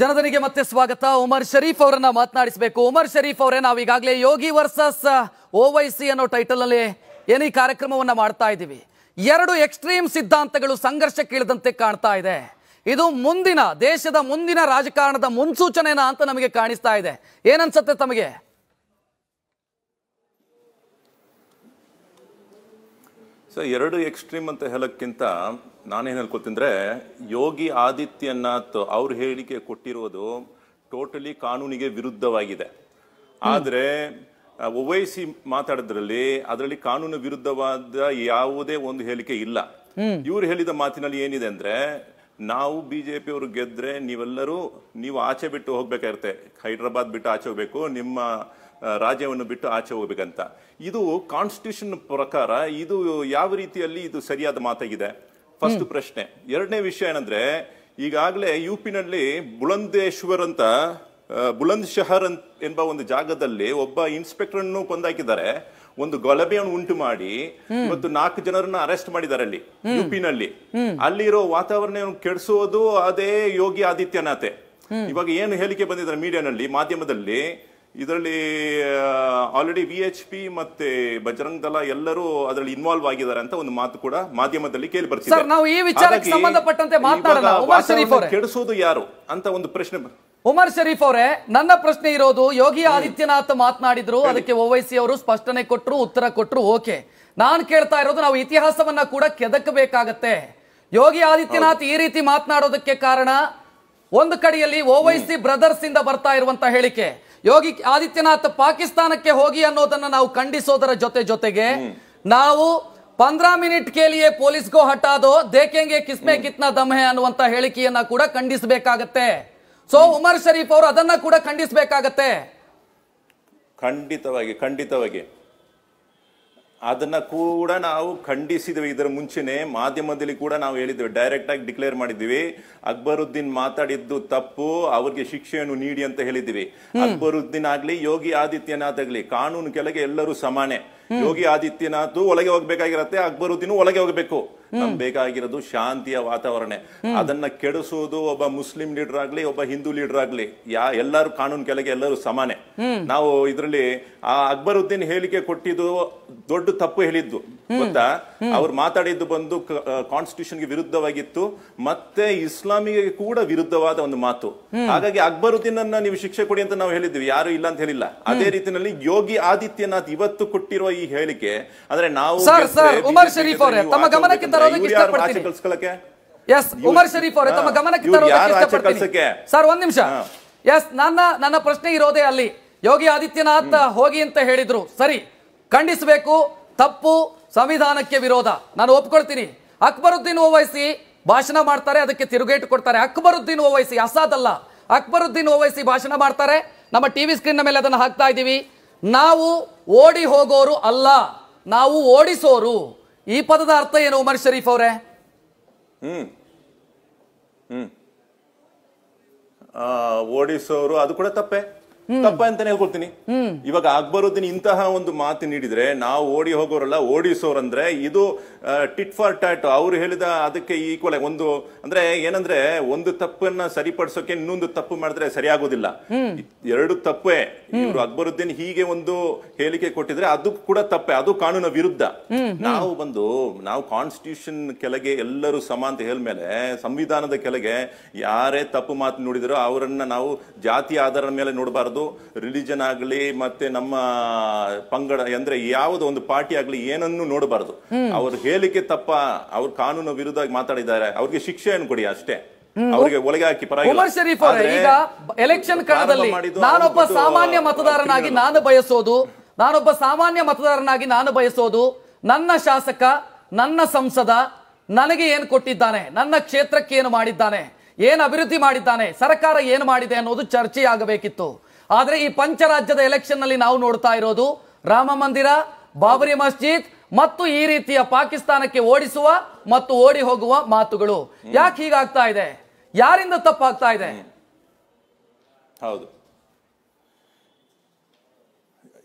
ಜನದನಿಗೆ ಮತ್ತೆ ಸ್ವಾಗತ. ಉಮರ್ ಶರೀಫ್ ಅವರನ್ನ ಮಾತನಾಡಿಸಬೇಕು. ಉಮರ್ ಶರೀಫ್ ಅವರೇ, ನಾವು ಈಗಾಗಲೇ ಯೋಗಿ ವರ್ಸಸ್ ಓವೈಸಿ ಅನ್ನೋ ಟೈಟಲ್ ಅಲ್ಲಿ ಏನೀ ಕಾರ್ಯಕ್ರಮವನ್ನ ಮಾಡ್ತಾ ಇದ್ದೀವಿ. ಎರಡು ಎಕ್ಸ್ಟ್ರೀಮ್ ಸಿದ್ಧಾಂತಗಳು ಸಂಘರ್ಷಕ್ಕಿಳಿದಂತೆ ಕಾಣ್ತಾ ಇದೆ. ಇದು ಮುಂದಿನ, ದೇಶದ ಮುಂದಿನ ರಾಜಕಾರಣದ ಮುನ್ಸೂಚನೆನ ಅಂತ ನಮಗೆ ಕಾಣಿಸ್ತಾ ಇದೆ. ಏನನ್ಸತ್ತೆ ತಮಗೆ? ಸೊ ಎರಡು ಎಕ್ಸ್ಟ್ರೀಮ್ ಅಂತ ಹೇಳೋಕ್ಕಿಂತ ನಾನೇನು ಹೇಳ್ಕೊತೀನಂದ್ರೆ ಯೋಗಿ ಆದಿತ್ಯನಾಥ್ ಅವ್ರ ಹೇಳಿಕೆ ಕೊಟ್ಟಿರೋದು ಟೋಟಲಿ ಕಾನೂನಿಗೆ ವಿರುದ್ಧವಾಗಿದೆ. ಆದರೆ ಒವೈಸಿ ಮಾತಾಡೋದ್ರಲ್ಲಿ ಅದರಲ್ಲಿ ಕಾನೂನು ವಿರುದ್ಧವಾದ ಯಾವುದೇ ಒಂದು ಹೇಳಿಕೆ ಇಲ್ಲ. ಇವ್ರು ಹೇಳಿದ ಮಾತಿನಲ್ಲಿ ಏನಿದೆ ಅಂದ್ರೆ ನಾವು ಬಿಜೆಪಿ ಅವರು ಗೆದ್ರೆ ನೀವೆಲ್ಲರೂ ನೀವು ಆಚೆ ಬಿಟ್ಟು ಹೋಗ್ಬೇಕಾಗಿರುತ್ತೆ. ಹೈದರಾಬಾದ್ ಬಿಟ್ಟು ಆಚೆ ಹೋಗ್ಬೇಕು ನಿಮ್ಮ ರಾಜ್ಯವನ್ನು ಬಿಟ್ಟು ಆಚೆ ಹೋಗ್ಬೇಕಂತ. ಇದು ಕಾನ್ಸ್ಟಿಟ್ಯೂಷನ್ ಪ್ರಕಾರ ಇದು ಯಾವ ರೀತಿಯಲ್ಲಿ ಇದು ಸರಿಯಾದ ಮಾತಾಗಿದೆ? ಫಸ್ಟ್ ಪ್ರಶ್ನೆ. ಎರಡನೇ ವಿಷಯ ಏನಂದ್ರೆ ಈಗಾಗಲೇ ಯು ಪಿನಲ್ಲಿ ಬುಲಂದೇಶ್ವರ್ ಅಂತ ಬುಲಂದ್ ಶಹರ್ ಅಂತ ಎಂಬ ಒಂದು ಜಾಗದಲ್ಲಿ ಒಬ್ಬ ಇನ್ಸ್ಪೆಕ್ಟರ್ ಅನ್ನು ಕೊಂದಾಕಿದ್ದಾರೆ. ಒಂದು ಗಲಭೆಯನ್ನು ಉಂಟು ಮಾಡಿ ಮತ್ತು ನಾಲ್ಕು ಜನರನ್ನ ಅರೆಸ್ಟ್ ಮಾಡಿದ್ದಾರೆ ಅಲ್ಲಿ ಯುಪಿನಲ್ಲಿ. ಅಲ್ಲಿರೋ ವಾತಾವರಣ ಕೆಡಿಸೋದು ಅದೇ ಯೋಗಿ ಆದಿತ್ಯನಾಥೆ. ಇವಾಗ ಏನು ಹೇಳಿಕೆ ಬಂದಿದ್ದಾರೆ ಮೀಡಿಯಾನಲ್ಲಿ ಮಾಧ್ಯಮದಲ್ಲಿ ಇದರಲ್ಲಿ ಆಲ್ರೆಡಿ ವಿ ಎಚ್ ಪಿ ಮತ್ತೆ ಬಜರಂಗ್ ದಳ ಎಲ್ಲರೂ ಅದರಲ್ಲಿ ಇನ್ವಾಲ್ವ್ ಆಗಿದ್ದಾರೆ ಅಂತ ಒಂದು ಮಾತು ಕೂಡ ಮಾಧ್ಯಮದಲ್ಲಿ ಕೇಳಿ ಬರ್ತೀವಿ ಸರ್, ನಾವು ಈ ವಿಚಾರಕ್ಕೆ ಸಂಬಂಧಪಟ್ಟಂತೆ ಮಾತನಾಡೋಣ. ಇವಾಗ ಉಮರ್ ಶರೀಫ್ ವಾತಾವರಣ ಅವರೇ. ಕೆಡಿಸೋದು ಯಾರು ಅಂತ ಒಂದು ಪ್ರಶ್ನೆ ಉಮರ್ ಶರೀಫ್ ಅವರೇ ನನ್ನ ಪ್ರಶ್ನೆ ಇರೋದು ಯೋಗಿ ಆದಿತ್ಯನಾಥ್ ಮಾತನಾಡಿದ್ರು ಅದಕ್ಕೆ ಓವೈಸಿ ಅವರು ಸ್ಪಷ್ಟನೆ ಕೊಟ್ಟರು ಉತ್ತರ ಕೊಟ್ಟರು ಓಕೆ. ನಾನು ಕೇಳ್ತಾ ಇರೋದು ನಾವು ಇತಿಹಾಸವನ್ನ ಕೂಡ ಕೆದಕಬೇಕಾಗತ್ತೆ. ಯೋಗಿ ಆದಿತ್ಯನಾಥ್ ಈ ರೀತಿ ಮಾತನಾಡೋದಕ್ಕೆ ಕಾರಣ ಒಂದು ಕಡೆಯಲ್ಲಿ ಓವೈಸಿ ಬ್ರದರ್ಸ್ ಇಂದ ಬರ್ತಾ ಇರುವಂತ ಹೇಳಿಕೆ. ಯೋಗಿ ಆದಿತ್ಯನಾಥ್ ಪಾಕಿಸ್ತಾನಕ್ಕೆ ಹೋಗಿ ಅನ್ನೋದನ್ನ ನಾವು ಖಂಡಿಸೋದರ ಜೊತೆ ಜೊತೆಗೆ ನಾವು ಪಂದ್ರ ಮಿನಿಟ್ ಕೇಳಿಯೇ ಪೊಲೀಸ್ಗೂ ಹಠಾದೋ ದೇಖೆಂಗೆ ಕಿಸ್ಮೆ ಕಿತ್ನಾ ದಮ್ಹೆ ಅನ್ನುವಂತ ಹೇಳಿಕೆಯನ್ನ ಕೂಡ ಖಂಡಿಸಬೇಕಾಗತ್ತೆ. ಸೊ ಉಮರ್ ಶರೀಫ್ ಅವರು ಅದನ್ನ ಕೂಡ ಖಂಡಿಸಬೇಕಾಗತ್ತೆ. ಖಂಡಿತವಾಗಿ ಖಂಡಿತವಾಗಿ. ಅದನ್ನ ಕೂಡ ನಾವು ಖಂಡಿಸಿದ್ವಿ. ಇದರ ಮುಂಚೆನೆ ಮಾಧ್ಯಮದಲ್ಲಿ ಕೂಡ ನಾವು ಹೇಳಿದ್ವಿ. ಡೈರೆಕ್ಟ್ ಆಗಿ ಡಿಕ್ಲೇರ್ ಮಾಡಿದ್ವಿ ಅಕ್ಬರುದ್ದೀನ್ ಮಾತಾಡಿದ್ದು ತಪ್ಪು. ಅವ್ರಿಗೆ ಶಿಕ್ಷೆಯನ್ನು ನೀಡಿ ಅಂತ ಹೇಳಿದ್ವಿ ಅಕ್ಬರುದ್ದೀನ್ ಆಗ್ಲಿ ಯೋಗಿ ಆದಿತ್ಯನಾಥ್ ಆಗ್ಲಿ ಕಾನೂನು ಕೆಳಗೆ ಎಲ್ಲರೂ ಸಮಾನೆ. ಯೋಗಿ ಆದಿತ್ಯನಾಥ್ ಒಳಗೆ ಹೋಗ್ಬೇಕಾಗಿರತ್ತೆ ಅಕ್ಬರುದ್ದೀನ್ ಒಳಗೆ ಹೋಗ್ಬೇಕು. ನಮ್ಗೆ ಬೇಕಾಗಿರೋದು ಶಾಂತಿಯ ವಾತಾವರಣ. ಅದನ್ನ ಕೆಡಿಸೋದು ಒಬ್ಬ ಮುಸ್ಲಿಂ ಲೀಡರ್ ಆಗ್ಲಿ ಒಬ್ಬ ಹಿಂದೂ ಲೀಡರ್ ಆಗ್ಲಿ ಯಾ ಎಲ್ಲರೂ ಕಾನೂನು ಕೆಳಗೆ ಎಲ್ಲರೂ ಸಮಾನೆ. ನಾವು ಇದರಲ್ಲಿ ಆ ಅಕ್ಬರುದ್ದೀನ್ ಹೇಳಿಕೆ ಕೊಟ್ಟಿದ್ದು ದೊಡ್ಡ ತಪ್ಪು ಹೇಳಿದ್ದು. ಗೊತ್ತಾ? ಅವ್ರು ಮಾತಾಡಿದ್ದು ಬಂದು ಕಾನ್ಸ್ಟಿಟ್ಯೂಷನ್ಗೆ ವಿರುದ್ಧವಾಗಿತ್ತು ಮತ್ತೆ ಇಸ್ಲಾಮಿಗೆ ಕೂಡ ವಿರುದ್ಧವಾದ ಒಂದು ಮಾತು. ಹಾಗಾಗಿ ಅಕ್ಬರುದ್ದೀನ್ ಅನ್ನ ನೀವು ಶಿಕ್ಷೆ ಕೊಡಿ ಅಂತ ನಾವು ಹೇಳಿದ್ವಿ ಯಾರು ಇಲ್ಲ ಅಂತ ಹೇಳಿಲ್ಲ. ಅದೇ ರೀತಿಯಲ್ಲಿ ಯೋಗಿ ಆದಿತ್ಯನಾಥ್ ಇವತ್ತು ಕೊಟ್ಟಿರುವ ಈ ಹೇಳಿಕೆ ಅಂದ್ರೆ ನಾವು. ಕಳ್ಸ್ಕೊಳಕ್ಕೆ? ಎಸ್ ಉಮರ್ ಶರೀಫ್ ಅವರೇ ತಮ್ಮ ಗಮನಕ್ಕೆ ತರೋದಕ್ಕೆ ಸರ್ ಒಂದ್ ನಿಮಿಷ. ಎಸ್ ನನ್ನ ನನ್ನ ಪ್ರಶ್ನೆ ಇರೋದೇ ಅಲ್ಲಿ. ಯೋಗಿ ಆದಿತ್ಯನಾಥ್ ಹೋಗಿ ಅಂತ ಹೇಳಿದ್ರು. ಸರಿ ಖಂಡಿಸಬೇಕು ತಪ್ಪು ಸಂವಿಧಾನಕ್ಕೆ ವಿರೋಧ. ನಾನು ಒಪ್ಕೊಳ್ತೀನಿ. ಅಕ್ಬರುದ್ದೀನ್ ಓವೈಸಿ ಭಾಷಣ ಮಾಡ್ತಾರೆ, ಅದಕ್ಕೆ ತಿರುಗೇಟು ಕೊಡ್ತಾರೆ. ಅಕ್ಬರುದ್ದೀನ್ ಓವೈಸಿ ಅಸಾದಲ್ಲ. ಅಕ್ಬರುದ್ದೀನ್ ಓವೈಸಿ ಭಾಷಣ ಮಾಡ್ತಾರೆ. ನಮ್ಮ ಟಿವಿ ಸ್ಕ್ರೀನ್ ಮೇಲೆ ಅದನ್ನು ಹಾಕ್ತಾ ಇದ್ದೀವಿ. ನಾವು ಓಡಿ ಹೋಗೋರು ಅಲ್ಲ. ನಾವು ಓಡಿಸೋರು. ಈ ಪದದ ಅರ್ಥ ಏನು ಉಮರ್ ಶರೀಫ್ ಅವರೇ? ಹ್ಮ್. ಹ್ಮ್. ಓಡಿಸೋರು ಅದು ಕೂಡ ತಪ್ಪೆ. ತಪ್ಪ ಅಂತಾನೆ ಹೇಳ್ಕೊಳ್ತೀನಿ ಇವಾಗ ಅಕ್ಬರುದ್ದೀನ್ ಇಂತಹ ಒಂದು ಮಾತು ನೀಡಿದ್ರೆ ನಾವು ಓಡಿ ಹೋಗೋರಲ್ಲ ಓಡಿಸೋರಂದ್ರೆ ಇದು ಟಿಟ್ ಫಾರ್ ಟ್ಯಾಟ್ ಅವ್ರು ಹೇಳಿದ ಅದಕ್ಕೆ ಈಕ್ವಲ್ ಒಂದು ಅಂದ್ರೆ ಏನಂದ್ರೆ ಒಂದು ತಪ್ಪನ್ನ ಸರಿಪಡಿಸೋಕೆ ಇನ್ನೊಂದು ತಪ್ಪು ಮಾಡಿದ್ರೆ ಸರಿಯಾಗೋದಿಲ್ಲ. ಎರಡು ತಪ್ಪೇ. ಇವರು ಅಕ್ಬರುದ್ದೀನ್ ಹೀಗೆ ಒಂದು ಹೇಳಿಕೆ ಕೊಟ್ಟಿದ್ರೆ ಅದು ಕೂಡ ತಪ್ಪೆ ಅದು ಕಾನೂನ ವಿರುದ್ಧ. ನಾವು ಬಂದು ನಾವು ಕಾನ್ಸ್ಟಿಟ್ಯೂಷನ್ ಕೆಳಗೆ ಎಲ್ಲರೂ ಸಮ ಅಂತ ಹೇಳ್ಮೇಲೆ ಸಂವಿಧಾನದ ಕೆಳಗೆ ಯಾರೇ ತಪ್ಪು ಮಾತು ನುಡಿದರೋ ಅವರನ್ನ ನಾವು ಜಾತಿ ಆಧಾರದ ಮೇಲೆ ನೋಡಬಾರದು. ರಿಲಿಜನ್ ಆಗಲಿ ಮತ್ತೆ ನಮ್ಮ ಪಂಗಡ ಅಂದ್ರೆ ಯಾವುದೋ ಒಂದು ಪಾರ್ಟಿ ಆಗಲಿ ಏನನ್ನು ನೋಡಬಾರದು. ಅವ್ರ ಹೇಳಿಕೆ ತಪ್ಪ ಅವ್ರ ಕಾನೂನು ವಿರುದ್ಧ ಮಾತಾಡಿದ್ದಾರೆ ಅವ್ರಿಗೆ ಶಿಕ್ಷೆಯನ್ನು ಕೊಡಿ ಅಷ್ಟೇ. ಅವರಿಗೆ ಒಳಗೆ ಹಾಕಿ ಶರೀಫ್ ಅವರೇ ಈಗ ಎಲೆಕ್ಷನ್ ಕಾಲದಲ್ಲಿ ನಾನೊಬ್ಬ ಸಾಮಾನ್ಯ ಮತದಾರನಾಗಿ ನಾನು ಬಯಸೋದು ನಾನೊಬ್ಬ ಸಾಮಾನ್ಯ ಮತದಾರನಾಗಿ ನಾನು ಬಯಸೋದು ನನ್ನ ಶಾಸಕ ನನ್ನ ಸಂಸದ ನನಗೆ ಏನು ಕೊಟ್ಟಿದ್ದಾನೆ ನನ್ನ ಕ್ಷೇತ್ರಕ್ಕೆ ಏನು ಮಾಡಿದ್ದಾನೆ ಏನು ಅಭಿವೃದ್ಧಿ ಮಾಡಿದ್ದಾನೆ ಸರ್ಕಾರ ಏನು ಮಾಡಿದೆ ಅನ್ನೋದು ಚರ್ಚೆಯಾಗಬೇಕಿತ್ತು. ಆದ್ರೆ ಈ ಪಂಚರಾಜ್ಯದ ಎಲೆಕ್ಷನ್ನಲ್ಲಿ ನಾವು ನೋಡ್ತಾ ಇರೋದು ರಾಮ ಮಂದಿರ, ಬಾಬರಿ ಮಸ್ಜಿದ್ ಮತ್ತು ಈ ರೀತಿಯ ಪಾಕಿಸ್ತಾನಕ್ಕೆ ಓಡಿಸುವ ಮತ್ತು ಓಡಿ ಹೋಗುವ ಮಾತುಗಳು. ಯಾಕೆ ಹೀಗಾಗ್ತಾ ಇದೆ? ಯಾರಿಂದ ತಪ್ಪಾಗ್ತಾ ಇದೆ? ಹೌದು.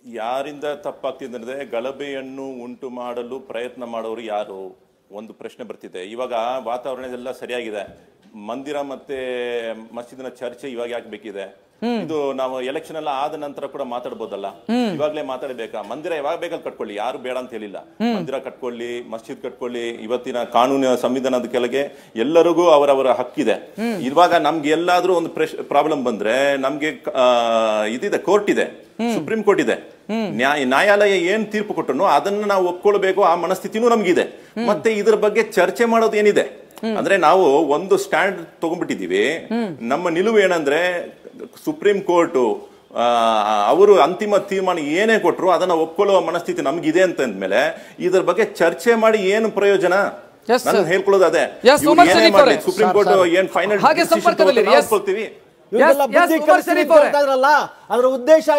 ಯಾರಿಂದ ತಪ್ಪಾಗ್ತಿದೆ ಅಂದ್ರೆ ಗಲಭೆಯನ್ನು ಉಂಟು ಮಾಡಲು ಪ್ರಯತ್ನ ಮಾಡೋರು ಯಾರು? ಒಂದು ಪ್ರಶ್ನೆ ಬರ್ತಿದೆ. ಇವಾಗ ವಾತಾವರಣ ಎಲ್ಲ ಸರಿಯಾಗಿದೆ. ಮಂದಿರ ಮತ್ತೆ ಮಸೀದಿನ ಚರ್ಚೆ ಇವಾಗ ಯಾಕೆ ಬೇಕಿದೆ? ಇದು ನಾವು ಎಲೆಕ್ಷನ್ ಎಲ್ಲ ಆದ ನಂತರ ಕೂಡ ಮಾತಾಡ್ಬೋದಲ್ಲ? ಇವಾಗ್ಲೇ ಮಾತಾಡಬೇಕಾ? ಮಂದಿರ ಯಾವಾಗ ಬೇಕಾದ್ರೆ ಕಟ್ಕೊಳ್ಳಿ ಯಾರು ಬೇಡ ಅಂತ ಹೇಳಿಲ್ಲ. ಮಂದಿರ ಕಟ್ಕೊಳ್ಳಿ ಮಸ್ಜಿದ್ ಕಟ್ಕೊಳ್ಳಿ ಇವತ್ತಿನ ಕಾನೂನು ಸಂವಿಧಾನದ ಕೆಳಗೆ ಎಲ್ಲರಿಗೂ ಅವರವರ ಹಕ್ಕಿದೆ. ಇವಾಗ ನಮ್ಗೆ ಎಲ್ಲಾದ್ರೂ ಒಂದು ಪ್ರಾಬ್ಲಮ್ ಬಂದ್ರೆ ನಮ್ಗೆ ಇದಿದೆ ಕೋರ್ಟ್ ಇದೆ ಸುಪ್ರೀಂ ಕೋರ್ಟ್ ಇದೆ. ನ್ಯಾಯ ನ್ಯಾಯಾಲಯ ಏನ್ ತೀರ್ಪು ಕೊಟ್ಟನು ಅದನ್ನ ನಾವು ಒಪ್ಕೊಳ್ಬೇಕು ಆ ಮನಸ್ಥಿತಿನೂ ನಮ್ಗಿದೆ. ಮತ್ತೆ ಇದ್ರ ಬಗ್ಗೆ ಚರ್ಚೆ ಮಾಡೋದು ಏನಿದೆ? ಅಂದ್ರೆ ನಾವು ಒಂದು ಸ್ಟ್ಯಾಂಡ್ ತಗೊಂಡ್ಬಿಟ್ಟಿದೀವಿ ನಮ್ಮ ನಿಲುವು ಏನಂದ್ರೆ ಸುಪ್ರೀಂ ಕೋರ್ಟ್ ಅವರು ಅಂತಿಮ ತೀರ್ಮಾನ ಏನೇ ಕೊಟ್ಟರು ಅದನ್ನ ಒಪ್ಕೊಳ್ಳುವ ಮನಸ್ಥಿತಿ ನಮ್ಗಿದೆ ಅಂತಂದ್ಮೇಲೆ ಇದ್ರ ಬಗ್ಗೆ ಚರ್ಚೆ ಮಾಡಿ ಏನು ಪ್ರಯೋಜನ? ಹೇಳ್ಕೊಳ್ಳೋದು ಅದೇ. ಸುಪ್ರೀಂ ಕೋರ್ಟ್ ಏನ್ ಫೈನಲ್ ಅದರ ಉದ್ದೇಶ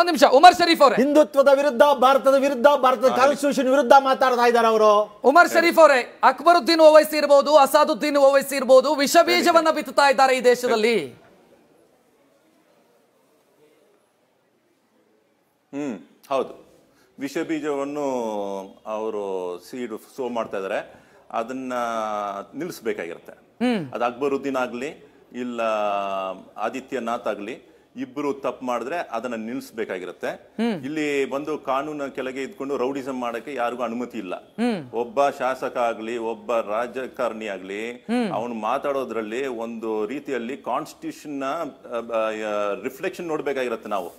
ಒಂದ್ ನಿಮಿಷ. ಉಮರ್ ಶರೀಫ್ ಅವರೇ. ಹಿಂದುತ್ವದ ವಿರುದ್ಧ ಭಾರತದ ವಿರುದ್ಧ ಭಾರತದ ಕಾನ್ಸ್ಟಿಟ್ಯೂಷನ್ ವಿರುದ್ಧ ಮಾತಾಡ್ತಾ ಇದ್ದಾರೆ ಅವರು. ಉಮರ್ ಶರೀಫ್ ಅವರೇ ಅಕ್ಬರುದ್ದೀನ್ ಓವೈಸಿ ಇರಬಹುದು ಅಸಾದುದ್ದೀನ್ ಓವೈಸಿ ಇರಬಹುದು ವಿಷ ಬೀಜವನ್ನ ಬಿತ್ತುತ್ತಾ ಇದ್ದಾರೆ ಈ ದೇಶದಲ್ಲಿ. ಹ್ಮ್ ಹೌದು. ವಿಷ ಬೀಜವನ್ನು ಅವರು ಸೀಡ್ ಸೋ ಮಾಡ್ತಾ ಇದ್ದಾರೆ. ಅದನ್ನ ನಿಲ್ಲಿಸ್ಬೇಕಾಗಿರುತ್ತೆ. ಅದು ಅಕ್ಬರುದ್ದೀನ್ ಆಗ್ಲಿ ಇಲ್ಲ ಆದಿತ್ಯನಾಥ್ ಆಗ್ಲಿ. ಇಬ್ರು ತಪ್ಪು ಮಾಡಿದ್ರೆ ಅದನ್ನ ನಿಲ್ಲಿಸಬೇಕಾಗಿರುತ್ತೆ ಇಲ್ಲಿ ಬಂದು ಕಾನೂನ ಕೆಳಗೆ ಇದ್ಕೊಂಡು ರೌಡಿಸಂ ಮಾಡಕ್ಕೆ ಯಾರಿಗೂ ಅನುಮತಿ ಇಲ್ಲ. ಒಬ್ಬ ಶಾಸಕ ಆಗ್ಲಿ, ಒಬ್ಬ ರಾಜಕಾರಣಿ ಆಗ್ಲಿ, ಅವನು ಮಾತಾಡೋದ್ರಲ್ಲಿ ಒಂದು ರೀತಿಯಲ್ಲಿ ಕಾನ್ಸ್ಟಿಟ್ಯೂಷನ್ನ ರಿಫ್ಲೆಕ್ಷನ್ ನೋಡ್ಬೇಕಾಗಿರತ್ತೆ ನಾವು.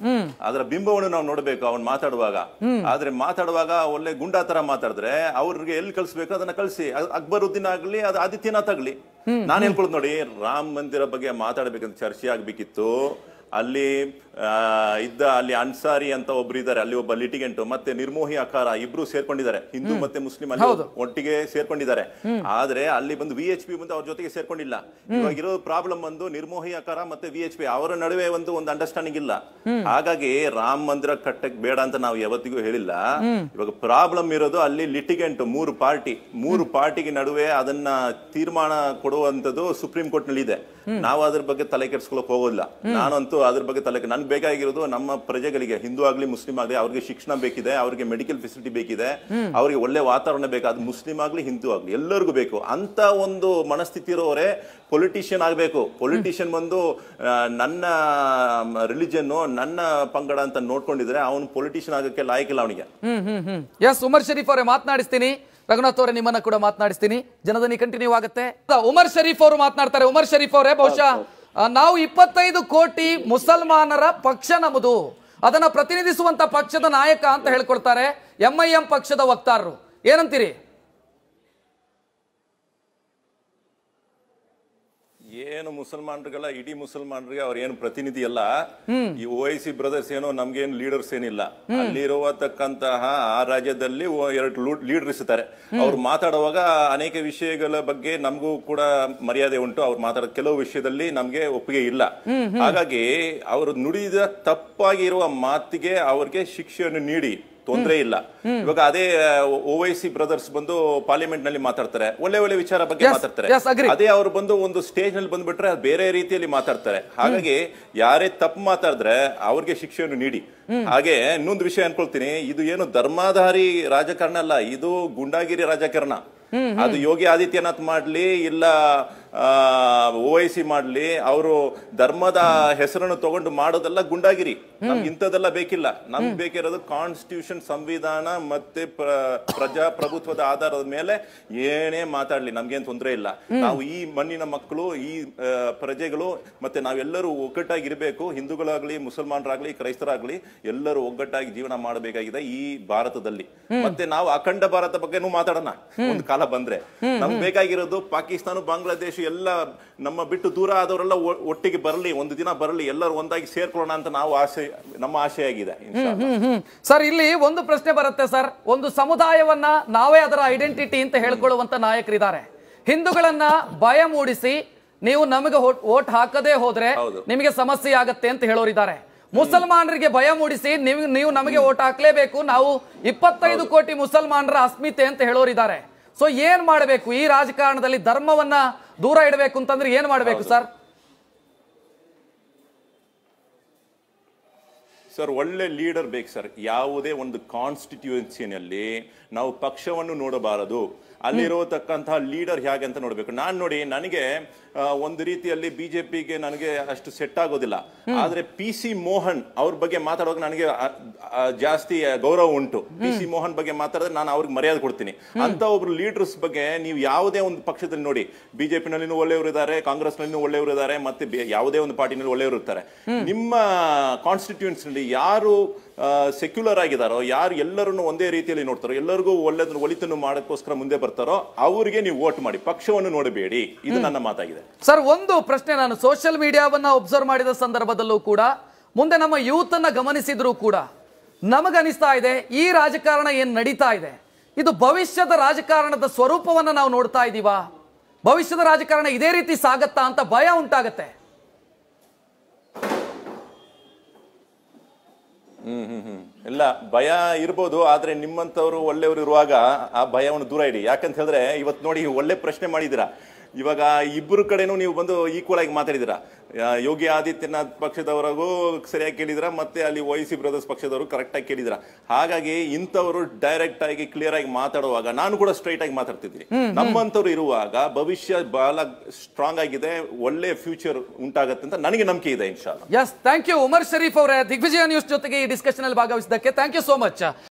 ಅದರ ಬಿಂಬವನ್ನು ನಾವು ನೋಡ್ಬೇಕು ಅವ್ನು ಮಾತಾಡುವಾಗ. ಆದ್ರೆ ಮಾತಾಡುವಾಗ ಒಳ್ಳೆ ಗುಂಡಾ ತರ ಮಾತಾಡಿದ್ರೆ ಅವ್ರಿಗೆ ಎಲ್ಲಿ ಕಳ್ಸ್ಬೇಕು ಅದನ್ನ ಕಳ್ಸಿ. ಅಕ್ಬರ್ ಅಕ್ಬರುದ್ದೀನ್ ಆಗ್ಲಿ, ಅದು ಆದಿತ್ಯನಾಥ್ ಆಗ್ಲಿ. ನಾನು ಹೇಳ್ಕೊಳ್ಳೋದು ನೋಡಿ, ರಾಮ ಮಂದಿರ ಬಗ್ಗೆ ಮಾತಾಡ್ಬೇಕಂತ ಚರ್ಚೆ ಆಗ್ಬೇಕಿತ್ತು. ಅಲ್ಲಿ ಇದ್ದ ಅಲ್ಲಿ ಅನ್ಸಾರಿ ಅಂತ ಒಬ್ರು ಇದ್ದಾರೆ ಅಲ್ಲಿ ಒಬ್ಬ ಲಿಟಿಗೆಂಟ್ ಮತ್ತೆ ನಿರ್ಮೋಹಿ ಅಕಾರ ಇಬ್ರು ಸೇರ್ಕೊಂಡಿದ್ದಾರೆ. ಹಿಂದೂ ಮತ್ತೆ ಮುಸ್ಲಿಂ ಅಲ್ಲಿ ಒಟ್ಟಿಗೆ ಸೇರ್ಕೊಂಡಿದ್ದಾರೆ. ಆದ್ರೆ ಅಲ್ಲಿ ಬಂದು ವಿ ಎಚ್ ಪಿ ಬಂದು ಅವ್ರ ಜೊತೆಗೆ ಸೇರ್ಕೊಂಡಿಲ್ಲ. ಇವಾಗ ಇರೋ ಪ್ರಾಬ್ಲಮ್ ಬಂದು ನಿರ್ಮೋಹಿ ಅಕಾರ ಮತ್ತೆ ವಿ ಎಚ್ ಪಿ ಅವರ ನಡುವೆ ಒಂದು ಒಂದು ಅಂಡರ್ಸ್ಟ್ಯಾಂಡಿಂಗ್ ಇಲ್ಲ. ಹಾಗಾಗಿ ರಾಮ ಮಂದಿರ ಕಟ್ಟಕ್ ಬೇಡ ಅಂತ ನಾವು ಯಾವತ್ತಿಗೂ ಹೇಳಿಲ್ಲ. ಇವಾಗ ಪ್ರಾಬ್ಲಮ್ ಇರೋದು ಅಲ್ಲಿ ಲಿಟಿಗೆಂಟ್ ಮೂರು ಪಾರ್ಟಿ ಮೂರು ಪಾರ್ಟಿಗೆ ನಡುವೆ ಅದನ್ನ ತೀರ್ಮಾನ ಕೊಡುವಂತದ್ದು ಸುಪ್ರೀಂ ಕೋರ್ಟ್ನಲ್ಲಿ ಇದೆ ನಾವು ಅದ್ರ ಬಗ್ಗೆ ತಲೆ ಕೆಡ್ಸ್ಕೊಳಕ್ ಹೋಗೋದಿಲ್ಲ. ನಾನಂತೂ ಅದ್ರ ಬಗ್ಗೆ ತಲೆ ನನ್ಗೆ ಬೇಕಾಗಿರೋದು ನಮ್ಮ ಪ್ರಜೆಗಳಿಗೆ ಹಿಂದೂ ಆಗ್ಲಿ ಮುಸ್ಲಿಂ ಆಗ್ಲಿ ಅವ್ರಿಗೆ ಶಿಕ್ಷಣ ಬೇಕಿದೆ ಅವ್ರಿಗೆ ಮೆಡಿಕಲ್ ಫೆಸಿಲಿಟಿ ಬೇಕಿದೆ ಅವ್ರಿಗೆ ಒಳ್ಳೆ ವಾತಾವರಣ ಬೇಕು ಅದು ಮುಸ್ಲಿಂ ಆಗ್ಲಿ ಹಿಂದೂ ಆಗ್ಲಿ ಎಲ್ಲರಿಗೂ ಬೇಕು. ಅಂತ ಒಂದು ಮನಸ್ಥಿತಿ ಇರೋರೇ ಪೊಲಿಟಿಷಿಯನ್ ಆಗ್ಬೇಕು. ಪೊಲಿಟಿಷಿಯನ್ ಬಂದು ನನ್ನ ರಿಲಿಜನ್ ನನ್ನ ಪಂಗಡ ಅಂತ ನೋಡ್ಕೊಂಡಿದ್ರೆ ಅವನು ಪೊಲಿಟಿಷಿಯನ್ ಆಗಕ್ಕೆ ಲಾಯಕಿಲ್ಲ ಅವನಿಗೆ. ಹ್ಮ್ ಹ್ಮ್ ಹ್ಮ್. ಎಸ್ ಉಮರ್ ಶರೀಫ್ ಅವರೇ ಮಾತನಾಡಿಸ್ತೀನಿ. ರಘುನಾಥ್ ಅವರೇ ನಿಮ್ಮನ್ನ ಕೂಡ ಮಾತನಾಡಿಸ್ತೀನಿ. ಜನಧನಿ ಕಂಟಿನ್ಯೂ ಆಗುತ್ತೆ. ಉಮರ್ ಶರೀಫ್ ಅವರು ಮಾತನಾಡ್ತಾರೆ. ಉಮರ್ ಶರೀಫ್ ಅವರೇ ಬಹುಶಃ ನಾವು ಇಪ್ಪತ್ತೈದು ಕೋಟಿ ಮುಸಲ್ಮಾನರ ಪಕ್ಷ ನಮ್ಮದು. ಅದನ್ನ ಪ್ರತಿನಿಧಿಸುವಂತ ಪಕ್ಷದ ನಾಯಕ ಅಂತ ಹೇಳ್ಕೊಳ್ತಾರೆ. ಎಂಐಎಂ ಐ ಎಂ ಪಕ್ಷದ ವಕ್ತಾರರು. ಏನಂತೀರಿ? ಏನು ಮುಸಲ್ಮಾನರಿಗೆಲ್ಲ ಇಡೀ ಮುಸಲ್ಮಾನರಿಗೆ ಅವ್ರ ಏನು ಪ್ರತಿನಿಧಿ ಅಲ್ಲ ಈ ಓ ಐ ಸಿ ಬ್ರದರ್ಸ್ ಏನೋ ನಮ್ಗೇನು ಲೀಡರ್ಸ್ ಏನಿಲ್ಲ. ಅಲ್ಲಿರುವತಕ್ಕಂತಹ ಆ ರಾಜ್ಯದಲ್ಲಿ ಎರಡು ಲೀಡರ್ಸ್ ಇರ್ತಾರೆ ಅವ್ರು ಮಾತಾಡುವಾಗ ಅನೇಕ ವಿಷಯಗಳ ಬಗ್ಗೆ ನಮಗೂ ಕೂಡ ಮರ್ಯಾದೆ ಉಂಟು. ಅವ್ರು ಮಾತಾಡೋ ಕೆಲವು ವಿಷಯದಲ್ಲಿ ನಮ್ಗೆ ಒಪ್ಪಿಗೆ ಇಲ್ಲ. ಹಾಗಾಗಿ ಅವರು ನುಡಿದ ತಪ್ಪಾಗಿರುವ ಮಾತಿಗೆ ಅವ್ರಿಗೆ ಶಿಕ್ಷೆಯನ್ನು ನೀಡಿ. ತೊಂದರೆ ಇಲ್ಲ. ಇವಾಗ ಅದೇ ಓವೈಸಿ ಬ್ರದರ್ಸ್ ಬಂದು ಪಾರ್ಲಿಮೆಂಟ್ನಲ್ಲಿ ಮಾತಾಡ್ತಾರೆ. ಒಳ್ಳೆ ಒಳ್ಳೆ ವಿಚಾರ ಬಗ್ಗೆ ಮಾತಾಡ್ತಾರೆ. ಅದೇ ಅವ್ರು ಬಂದು ಒಂದು ಸ್ಟೇಜ್ನಲ್ಲಿ ಬಂದ್ಬಿಟ್ರೆ ಬೇರೆ ರೀತಿಯಲ್ಲಿ ಮಾತಾಡ್ತಾರೆ. ಹಾಗಾಗಿ ಯಾರೇ ತಪ್ಪು ಮಾತಾಡಿದ್ರೆ ಅವ್ರಿಗೆ ಶಿಕ್ಷೆಯನ್ನು ನೀಡಿ. ಹಾಗೆ ಇನ್ನೊಂದು ವಿಷಯ ಅನ್ಕೊಳ್ತೀನಿ. ಇದು ಏನು ಧರ್ಮಾಧಾರಿ ರಾಜಕಾರಣ ಅಲ್ಲ ಇದು ಗುಂಡಾಗಿರಿ ರಾಜಕಾರಣ. ಅದು ಯೋಗಿ ಆದಿತ್ಯನಾಥ್ ಮಾಡ್ಲಿ ಇಲ್ಲ ಓವೈಸಿ ಮಾಡ್ಲಿ ಅವರು ಧರ್ಮದ ಹೆಸರನ್ನು ತಗೊಂಡು ಮಾಡೋದೆಲ್ಲ ಗುಂಡಾಗಿರಿ. ನಮ್ಗೆ ಇಂಥದ್ದೆಲ್ಲ ಬೇಕಿಲ್ಲ. ನಮ್ಗೆ ಬೇಕಿರೋದು ಕಾನ್ಸ್ಟಿಟ್ಯೂಷನ್ ಸಂವಿಧಾನ ಮತ್ತೆ ಪ್ರ- ಪ್ರಜಾಪ್ರಭುತ್ವದ ಆಧಾರದ ಮೇಲೆ ಏನೇ ಮಾತಾಡ್ಲಿ ನಮ್ಗೇನ್ ತೊಂದರೆ ಇಲ್ಲ. ನಾವು ಈ ಮಣ್ಣಿನ ಮಕ್ಕಳು ಈ ಪ್ರಜೆಗಳು ಮತ್ತೆ ನಾವೆಲ್ಲರೂ ಒಗ್ಗಟ್ಟಾಗಿರ್ಬೇಕು. ಹಿಂದೂಗಳಾಗ್ಲಿ ಮುಸಲ್ಮಾನರಾಗ್ಲಿ ಕ್ರೈಸ್ತರಾಗ್ಲಿ ಎಲ್ಲರೂ ಒಗ್ಗಟ್ಟಾಗಿ ಜೀವನ ಮಾಡಬೇಕಾಗಿದೆ ಈ ಭಾರತದಲ್ಲಿ. ಮತ್ತೆ ನಾವು ಅಖಂಡ ಭಾರತ ಬಗ್ಗೆನೂ ಮಾತಾಡೋಣ. ಒಂದು ಕಾಲ ಬಂದ್ರೆ. ನಮ್ಗೆ ಬೇಕಾಗಿರೋದು ಪಾಕಿಸ್ತಾನ ಬಾಂಗ್ಲಾದೇಶ ಎಲ್ಲ ನಮ್ಮ ಬಿಟ್ಟು ದೂರ ಆದವರೆಲ್ಲ ಒಟ್ಟಿಗೆ ಬರಲಿ ಒಂದು ದಿನ ಬರಲಿ ಎಲ್ಲರೂ ಒಂದಾಗಿ ಸೇರ್ಕೊಳ್ಳೋಣ ಅಂತ ನಾವು ಆಸೆ ನಮ್ಮ ಆಸೆ ಆಗಿದೆ ಇನ್ಶಾ ಅಲ್ಲಾ. ಹ್ಮ್ ಹ್ಮ್. ಸರ್ ಇಲ್ಲಿ ಒಂದು ಪ್ರಶ್ನೆ ಬರುತ್ತೆ ಸರ್. ಒಂದು ಸಮುದಾಯವನ್ನ ನಾವೇ ಅದರ ಐಡೆಂಟಿಟಿ ಅಂತ ಹೇಳ್ಕೊಳ್ಳುವಂತ ನಾಯಕರಿದ್ದಾರೆ. ಹಿಂದೂಗಳನ್ನ ಭಯ ಮೂಡಿಸಿ ನೀವು ನಮಗೆ ಓಟ್ ಹಾಕದೇ ಹೋದ್ರೆ ಹೌದು. ನಿಮಗೆ ಸಮಸ್ಯೆ ಆಗತ್ತೆ ಅಂತ ಹೇಳೋರಿದ್ದಾರೆ. ಮುಸಲ್ಮಾನರಿಗೆ ಭಯ ಮೂಡಿಸಿ ನೀವು ನೀವು ನಮಗೆ ಓಟ್ ಹಾಕ್ಲೇಬೇಕು ನಾವು ಇಪ್ಪತ್ತೈದು ಕೋಟಿ ಮುಸಲ್ಮಾನರ ಅಸ್ಮಿತೆ ಅಂತ ಹೇಳೋರಿದ್ದಾರೆ. ಸೊ ಏನ್ ಮಾಡಬೇಕು? ಈ ರಾಜಕಾರಣದಲ್ಲಿ ಧರ್ಮವನ್ನ ದೂರ ಇಡಬೇಕು ಅಂತಂದ್ರೆ ಏನ್ ಮಾಡಬೇಕು ಸರ್? ಸರ್ ಒಳ್ಳೆ ಲೀಡರ್ ಬೇಕು ಸರ್. ಯಾವುದೇ ಒಂದು ಕಾನ್ಸ್ಟಿಟ್ಯೂನ್ಸಿನಲ್ಲಿ ನಾವು ಪಕ್ಷವನ್ನು ನೋಡಬಾರದು. ಅಲ್ಲಿರತಕ್ಕಂತಹ ಲೀಡರ್ ಹೇಗೆ ಅಂತ ನೋಡ್ಬೇಕು. ನಾನ್ ನೋಡಿ ನನಗೆ ಒಂದು ರೀತಿಯಲ್ಲಿ ಬಿಜೆಪಿಗೆ ನನಗೆ ಅಷ್ಟು ಸೆಟ್ ಆಗೋದಿಲ್ಲ. ಆದ್ರೆ ಪಿ ಸಿ ಮೋಹನ್ ಅವ್ರ ಬಗ್ಗೆ ಮಾತಾಡುವಾಗ ನನಗೆ ಜಾಸ್ತಿ ಗೌರವ ಉಂಟು. ಪಿ ಸಿ ಮೋಹನ್ ಬಗ್ಗೆ ಮಾತಾಡಿದ್ರೆ ನಾನು ಅವ್ರಿಗೆ ಮರ್ಯಾದೆ ಕೊಡ್ತೀನಿ. ಅಂತ ಒಬ್ರು ಲೀಡರ್ಸ್ ಬಗ್ಗೆ ನೀವು ಯಾವುದೇ ಒಂದು ಪಕ್ಷದಲ್ಲಿ ನೋಡಿ ಬಿಜೆಪಿನಲ್ಲಿನೂ ಒಳ್ಳೆಯವರು ಇದ್ದಾರೆ ಕಾಂಗ್ರೆಸ್ ನಲ್ಲಿನೂ ಒಳ್ಳೆಯವರು ಇದ್ದಾರೆ ಮತ್ತೆ ಯಾವುದೇ ಒಂದು ಪಾರ್ಟಿನಲ್ಲಿ ಒಳ್ಳೆಯವರು ಇರ್ತಾರೆ. ನಿಮ್ಮ ಕಾನ್ಸ್ಟಿಟ್ಯೂನ್ಸ್ನಲ್ಲಿ ಯಾರು ಸೆಕ್ಯುಲರ್ ಆಗಿದಾರೋ ಯಾರು ಎಲ್ಲರನ್ನು ಒಂದೇ ರೀತಿಯಲ್ಲಿ ನೋಡ್ತಾರೋ ಎಲ್ಲರಿಗೂ ಒಳ್ಳೆದನ್ನು ಒಳಿತನ್ನು ಮಾಡೋಕ್ಕೋಸ್ಕರ ಮುಂದೆ ಬರ್ತಾರೋ ಅವರಿಗೆ ನೀವು ವೋಟ್ ಮಾಡಿ ಪಕ್ಷವನ್ನು ನೋಡಬೇಡಿ. ಇದು ನನ್ನ ಮಾತಾಗಿದೆ. ಸರ್ ಒಂದು ಪ್ರಶ್ನೆ ನಾನು ಸೋಷಿಯಲ್ ಮೀಡಿಯಾವನ್ನ ಒಬ್ಸರ್ವ್ ಮಾಡಿದ ಸಂದರ್ಭದಲ್ಲೂ ಕೂಡ ಮುಂದೆ ನಮ್ಮ ಯೂತ್ ಅನ್ನ ಗಮನಿಸಿದ್ರು ಕೂಡ ನಮಗನಿಸ್ತಾ ಇದೆ ಈ ರಾಜಕಾರಣ ಏನ್ ನಡೀತಾ ಇದೆ? ಇದು ಭವಿಷ್ಯದ ರಾಜಕಾರಣದ ಸ್ವರೂಪವನ್ನ ನಾವು ನೋಡ್ತಾ ಇದೀವಾ? ಭವಿಷ್ಯದ ರಾಜಕಾರಣ ಇದೇ ರೀತಿ ಸಾಗತ್ತಾ ಅಂತ ಭಯ ಉಂಟಾಗತ್ತೆ. ಹ್ಮ್ ಹ್ಮ್ ಇಲ್ಲ ಭಯ ಇರ್ಬೋದು, ಆದ್ರೆ ನಿಮ್ಮಂತವ್ರು ಒಳ್ಳೆಯವರು ಇರುವಾಗ ಆ ಭಯವನ್ನು ದೂರ ಇಡಿ. ಯಾಕಂತ ಹೇಳಿದ್ರೆ, ಇವತ್ತು ನೋಡಿ, ಒಳ್ಳೆ ಪ್ರಶ್ನೆ ಮಾಡಿದ್ದೀರಾ? ಇವಾಗ ಇಬ್ಬರು ಕಡೆನೂ ನೀವು ಬಂದು ಈಕ್ವಲ್ ಆಗಿ ಮಾತಾಡಿದಿರಾ ಯೋಗಿ ಆದಿತ್ಯನಾಥ್ ಪಕ್ಷದವರಿಗೂ ಸರಿಯಾಗಿ ಕೇಳಿದ್ರ ಮತ್ತೆ ಅಲ್ಲಿ ವೈ ಸಿ ಬ್ರದರ್ಸ್ ಪಕ್ಷದವರು ಕರೆಕ್ಟ್ ಆಗಿ ಕೇಳಿದ್ರ ಹಾಗಾಗಿ ಇಂಥವರು ಡೈರೆಕ್ಟ್ ಆಗಿ ಕ್ಲಿಯರ್ ಆಗಿ ಮಾತಾಡುವಾಗ ನಾನು ಕೂಡ ಸ್ಟ್ರೈಟ್ ಆಗಿ ಮಾತಾಡ್ತಿದ್ದೀನಿ. ನಮ್ಮಂಥವ್ರು ಇರುವಾಗ ಭವಿಷ್ಯ ಬಹಳ ಸ್ಟ್ರಾಂಗ್ ಆಗಿದೆ ಒಳ್ಳೆ ಫ್ಯೂಚರ್ ಉಂಟಾಗುತ್ತೆ ಅಂತ ನನಗೆ ನಂಬಿಕೆ ಇದೆ ಇನ್ಶಾಲ್ yes thank you Umar Sharif ಅವರೇ ದಿಗ್ವಿಜಯ ನ್ಯೂಸ್ ಜೊತೆಗೆ ಈ ಡಿಸ್ಕಷನ್ ಅಲ್ಲಿ ಭಾಗವಹಿಸಿದ್ದಕ್ಕೆ ಥ್ಯಾಂಕ್ ಯು ಸೋ ಮಚ್